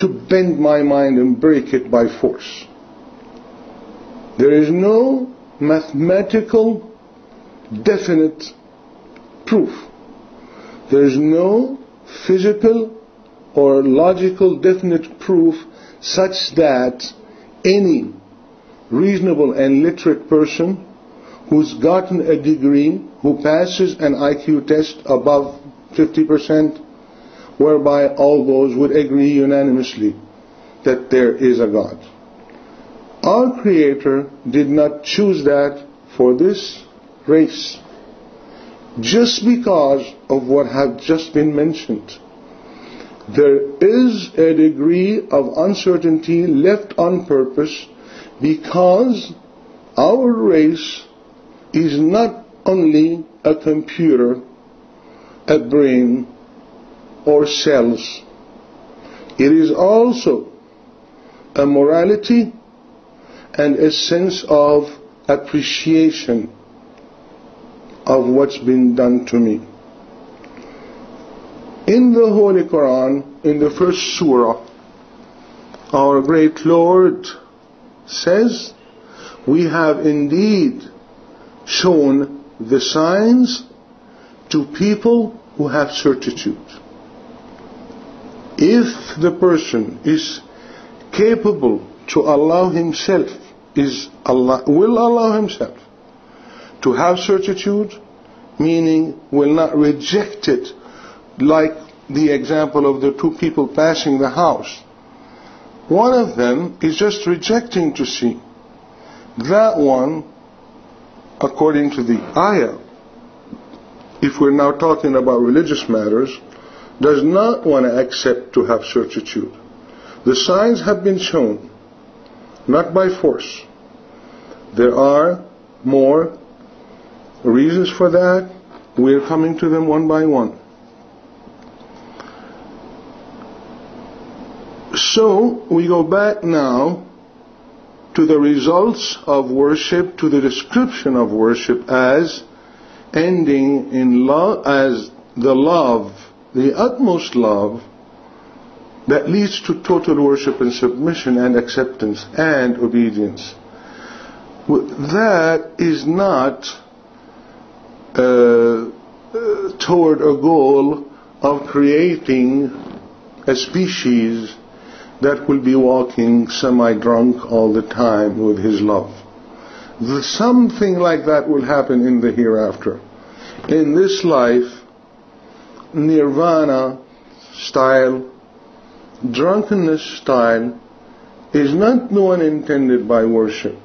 to bend my mind and break it by force. There is no mathematical definite proof. There is no physical or logical definite proof such that any reasonable and literate person who's gotten a degree, who passes an IQ test above 50%, whereby all those would agree unanimously that there is a God. Our Creator did not choose that for this race just because of what have just been mentioned. There is a degree of uncertainty left on purpose because our race is not only a computer, a brain, or cells. It is also a morality and a sense of appreciation of what's been done to me. In the Holy Quran, in the first surah, our great Lord says, We have indeed shown the signs to people who have certitude. If the person is capable to allow himself, is will allow himself to have certitude, meaning will not reject it like the example of the two people passing the house. One of them is just rejecting to see. That one, according to the ayah, if we're now talking about religious matters, does not want to accept to have certitude. The signs have been shown, not by force. There are more reasons for that. We're coming to them one by one. So, we go back now to the results of worship, to the description of worship as ending in love, as the love, the utmost love that leads to total worship and submission and acceptance and obedience. That is not uh, uh, toward a goal of creating a species that will be walking semi-drunk all the time with his love. Something like that will happen in the hereafter. In this life, nirvana style, drunkenness style, is not the one intended by worship.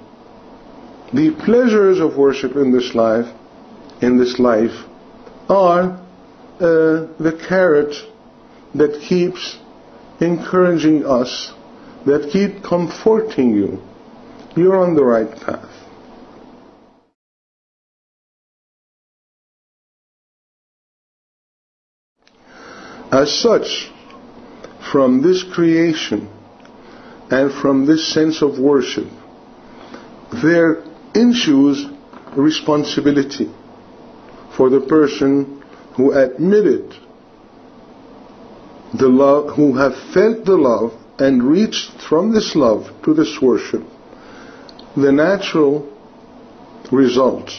The pleasures of worship in this life, in this life, are uh, the carrot that keeps encouraging us, that keep comforting you. You're on the right path. As such, from this creation and from this sense of worship, there ensues responsibility for the person who admitted the love, who have felt the love and reached from this love to this worship, the natural result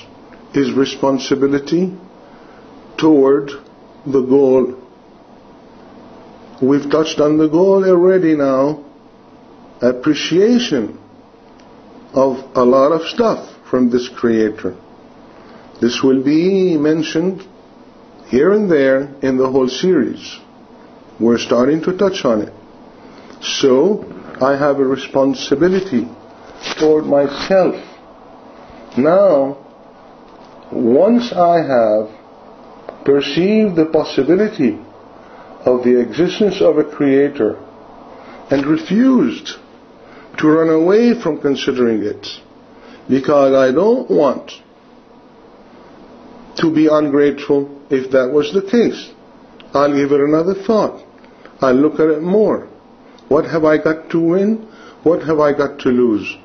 is responsibility toward the goal. We've touched on the goal already now. Appreciation of a lot of stuff from this Creator. This will be mentioned here and there in the whole series. We're starting to touch on it. So, I have a responsibility toward myself. Now, once I have perceived the possibility of the existence of a creator and refused to run away from considering it because I don't want to be ungrateful if that was the case. I'll give it another thought. I'll look at it more. What have I got to win? What have I got to lose?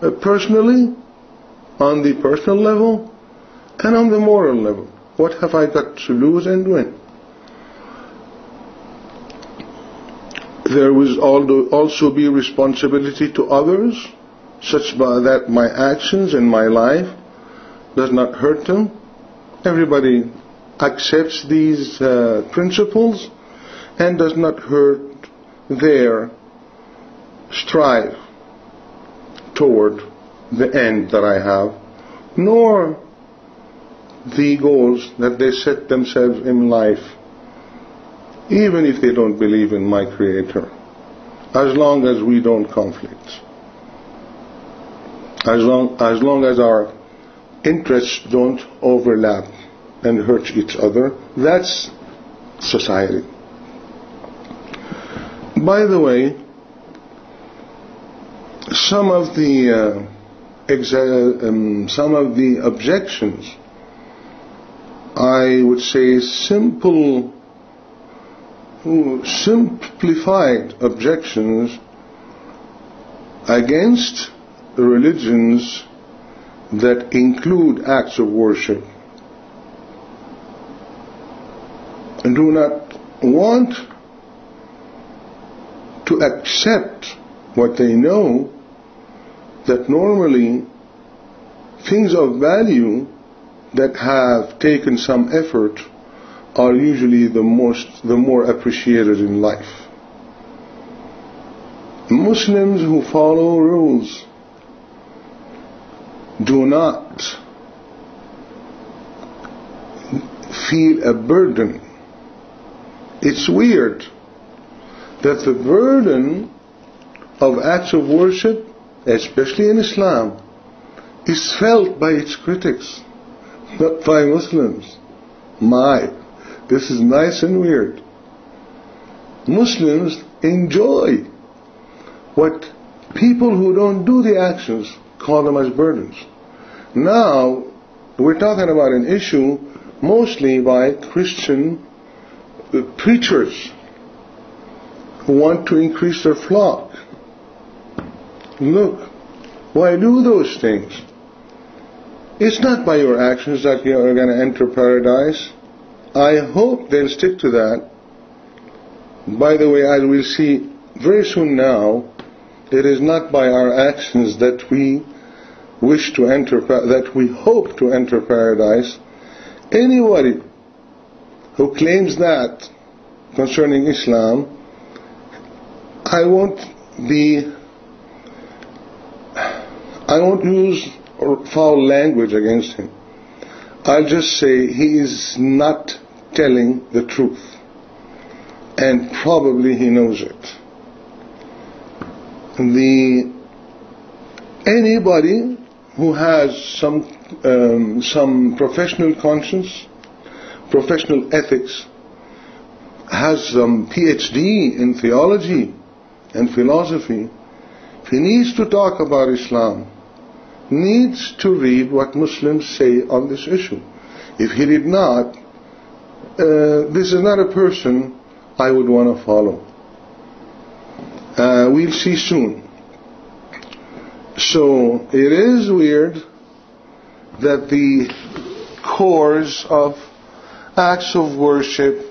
Uh, personally, on the personal level, and on the moral level. What have I got to lose and win? There will also be responsibility to others, such that my actions and my life does not hurt them. Everybody accepts these uh, principles and does not hurt their strive toward the end that I have, nor the goals that they set themselves in life, even if they don't believe in my Creator, as long as we don't conflict. As long, as long as our interests don't overlap and hurt each other, that's society. By the way, some of the uh, um, some of the objections, I would say simple, simplified objections against religions that include acts of worship and do not want to accept what they know that normally things of value that have taken some effort are usually the most the more appreciated in life. Muslims who follow rules do not feel a burden. It's weird that the burden of acts of worship especially in Islam, is felt by its critics, not by Muslims. My, this is nice and weird. Muslims enjoy what people who don't do the actions call them as burdens. Now, we're talking about an issue mostly by Christian uh, preachers who want to increase their flock Look, why do those things? It's not by your actions that you are going to enter paradise. I hope they'll stick to that. By the way, as we'll see very soon now, it is not by our actions that we wish to enter, that we hope to enter paradise. Anybody who claims that concerning Islam, I won't be I won't use foul language against him. I'll just say he is not telling the truth. And probably he knows it. The anybody who has some um, some professional conscience, professional ethics, has some PhD in theology and philosophy, he needs to talk about Islam needs to read what Muslims say on this issue. If he did not, uh, this is not a person I would want to follow. Uh, we'll see soon. So it is weird that the cores of acts of worship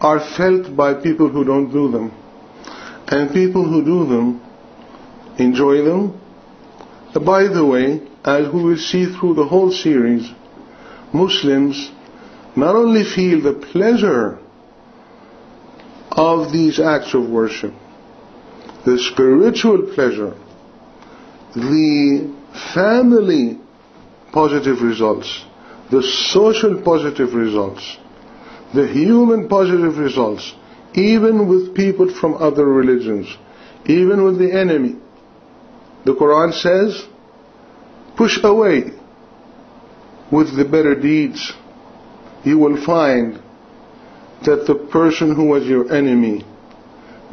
are felt by people who don't do them. And people who do them enjoy them by the way, as we will see through the whole series, Muslims not only feel the pleasure of these acts of worship, the spiritual pleasure, the family positive results, the social positive results, the human positive results, even with people from other religions, even with the enemy, the Quran says, push away with the better deeds. You will find that the person who was your enemy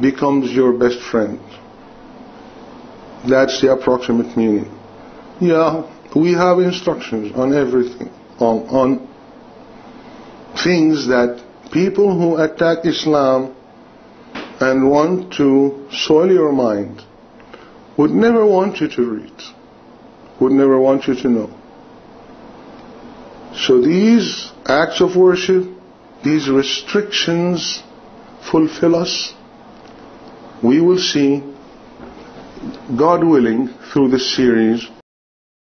becomes your best friend. That's the approximate meaning. Yeah, we have instructions on everything, on, on things that people who attack Islam and want to soil your mind would never want you to read, would never want you to know. So these acts of worship, these restrictions fulfill us. We will see, God willing, through this series,